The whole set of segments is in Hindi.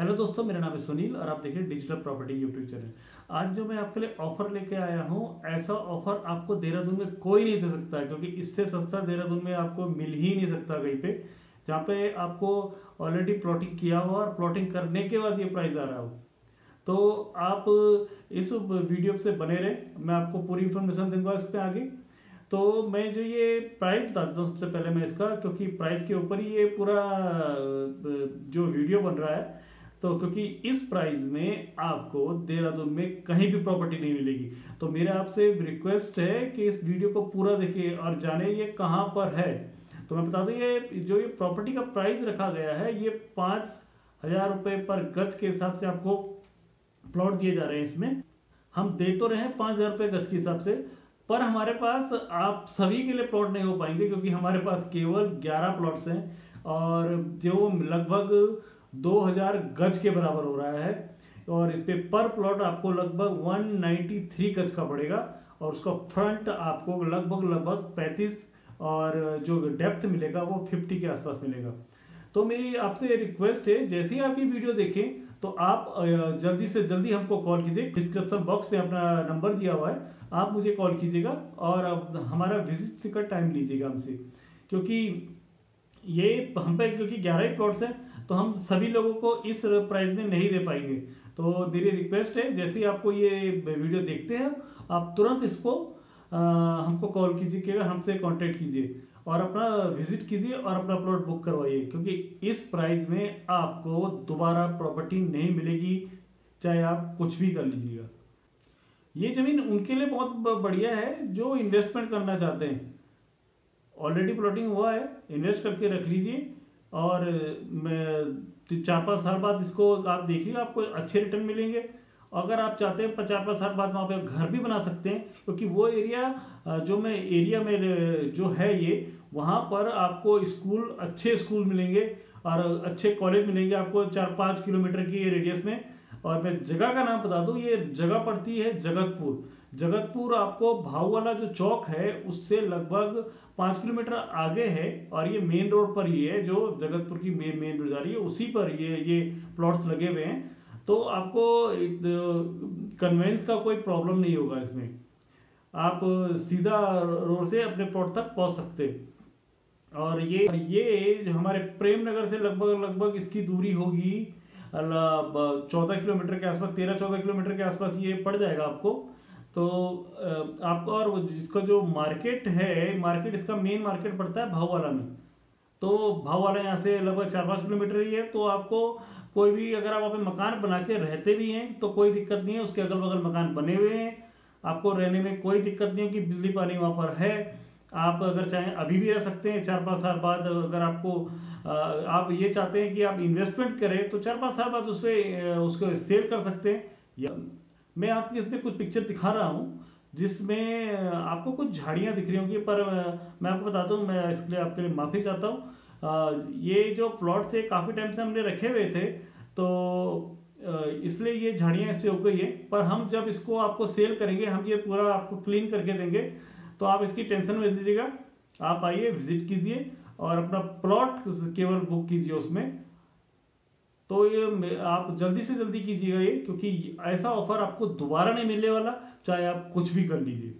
हेलो दोस्तों, मेरा नाम है सुनील और आप देखिए डिजिटल प्रॉपर्टी यूट्यूब चैनल आज जो मैं आपके लिए ऑफ़र लेके आया हूँ, ऐसा ऑफ़र आपको देहरादून में कोई नहीं दे सकता, क्योंकि इससे सस्ता देहरादून में आपको मिल ही नहीं सकता कहीं पे, जहाँ पे आपको ऑलरेडी प्लॉटिंग किया हुआ और प्लॉटिंग करने के बाद ये प्राइस आ रहा हो। तो आप इस वीडियो से बने रहे, मैं आपको पूरी इन्फॉर्मेशन दूँगा इस पर आगे। तो मैं जो ये प्राइस बताता हूँ सबसे पहले मैं इसका, क्योंकि प्राइस के ऊपर ही ये पूरा जो वीडियो बन रहा है तो क्योंकि इस प्राइस में आपको देहरादून में कहीं भी प्रॉपर्टी नहीं मिलेगी। तो मेरा आपसे रिक्वेस्ट है कि इस वीडियो को पूरा देखिए और जाने ये कहाँ पर है। तो मैं बता दूँ, ये जो ये प्रॉपर्टी का प्राइस रखा गया है, ये पाँच हज़ार रुपये पर गज के हिसाब से आपको प्लॉट दिए जा रहे हैं इसमें। हम दे तो रहे हैं पाँच हज़ार रुपये गज के हिसाब से, पर हमारे पास आप सभी के लिए प्लॉट नहीं हो पाएँगे क्योंकि हमारे पास केवल ग्यारह प्लॉट्स हैं और जो लगभग 2000 गज के बराबर हो रहा है और इस पे पर प्लॉट आपको लगभग 193 गज का पड़ेगा और उसका फ्रंट आपको लगभग लगभग 35 और जो डेप्थ मिलेगा वो 50 के आसपास मिलेगा। तो मेरी आपसे रिक्वेस्ट है, जैसे ही आप ये वीडियो देखें तो आप जल्दी से जल्दी हमको कॉल कीजिए। डिस्क्रिप्शन बॉक्स में अपना नंबर दिया हुआ है। आप मुझे कॉल कीजिएगा और हमारा विज़िट का टाइम लीजिएगा हमसे। क्योंकि ये हम पे क्योंकि ग्यारह ही प्लॉट्स हैं तो हम सभी लोगों को इस प्राइस में नहीं दे पाएँगे। तो मेरी रिक्वेस्ट है जैसे ही आपको ये वीडियो देखते हैं आप तुरंत इसको आ, हमको कॉल कीजिएगा हमसे कांटेक्ट कीजिए और अपना विज़िट कीजिए और अपना प्लॉट बुक करवाइए क्योंकि इस प्राइस में आपको दोबारा प्रॉपर्टी नहीं मिलेगी चाहे आप कुछ भी कर लीजिएगा। ये ज़मीन उनके लिए बहुत बढ़िया है जो इन्वेस्टमेंट करना चाहते हैं। ऑलरेडी प्लॉटिंग हुआ है, इन्वेस्ट करके रख लीजिए। और मैं चार, पाँच साल बाद इसको आप देखिएगा आपको अच्छे रिटर्न मिलेंगे। अगर आप चाहते हैं, चार, पाँच साल बाद वहाँ पे घर भी बना सकते हैं, क्योंकि वो एरिया जो मैं एरिया में जो है ये, वहाँ पर आपको स्कूल, अच्छे स्कूल मिलेंगे। और अच्छे कॉलेज मिलेंगे आपको चार, पाँच किलोमीटर की रेडियस में। और मैं जगह का नाम बता दूँ, ये जगह पड़ती है जगतपुर। जगतपुर आपको भाव वाला जो चौक है, उससे लगभग पाँच किलोमीटर आगे है और ये मेन रोड पर ही है, जो जगतपुर की मेन मेन रोड जा रही है। उसी पर ये ये प्लॉट्स लगे हुए हैं। तो आपको कन्वेंस का कोई प्रॉब्लम नहीं होगा इसमें। आप सीधा रोड से अपने प्लॉट तक पहुँच सकते और ये ये हमारे प्रेम नगर से लगभग लगभग इसकी दूरी होगी चौदह किलोमीटर के आसपास, तेरह चौदह किलोमीटर के आसपास ये पड़ जाएगा आपको। तो आपका और इसका जो मार्केट है, मार्केट इसका मेन मार्केट पड़ता है भाववाला में। तो भाववाला यहाँ से लगभग चार पाँच किलोमीटर ही है तो आपको कोई भी अगर आप पे मकान बना के रहते भी हैं तो कोई दिक्कत नहीं है, उसके अगल बगल मकान बने हुए हैं। आपको रहने में कोई दिक्कत नहीं कि बिजली पानी वहाँ पर है। आप अगर चाहें अभी भी रह सकते हैं, चार पाँच साल बाद अगर आपको आप ये चाहते हैं कि आप इन्वेस्टमेंट करें तो चार पाँच साल बाद उस पर उसको सेल कर सकते हैं। या मैं आपको इसमें कुछ पिक्चर दिखा रहा हूँ, जिसमें आपको कुछ झाड़ियाँ दिख रही होंगी, पर मैं आपको बताता हूँ, मैं इसके लिए आपके लिए माफ़ी चाहता हूँ। ये जो प्लॉट थे, काफ़ी टाइम से हमने रखे हुए थे तो इसलिए ये झाड़ियाँ इससे हो गई है। पर हम जब इसको आपको सेल करेंगे, हम ये पूरा आपको क्लीन करके देंगे तो आप इसकी टेंशन में लीजिएगा। आप आइए विज़िट कीजिए और अपना प्लॉट केवल बुक कीजिए उसमें। तो ये आप जल्दी से जल्दी कीजिएगा ये, क्योंकि ऐसा ऑफ़र आपको दोबारा नहीं मिलने वाला, चाहे आप कुछ भी कर लीजिए।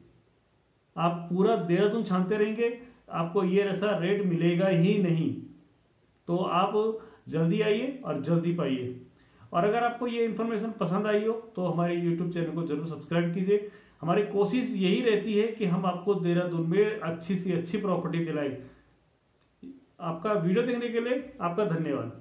आप पूरा देहरादून छानते रहेंगे, आपको ये ऐसा रेट मिलेगा ही नहीं। तो आप जल्दी आइए और जल्दी पाइए। और अगर आपको ये इन्फॉर्मेशन पसंद आई हो तो हमारे यूट्यूब चैनल को ज़रूर सब्सक्राइब कीजिए। हमारी कोशिश यही रहती है कि हम आपको देहरादून में अच्छी सी अच्छी प्रॉपर्टी दिलाए। आपका वीडियो देखने के लिए आपका धन्यवाद।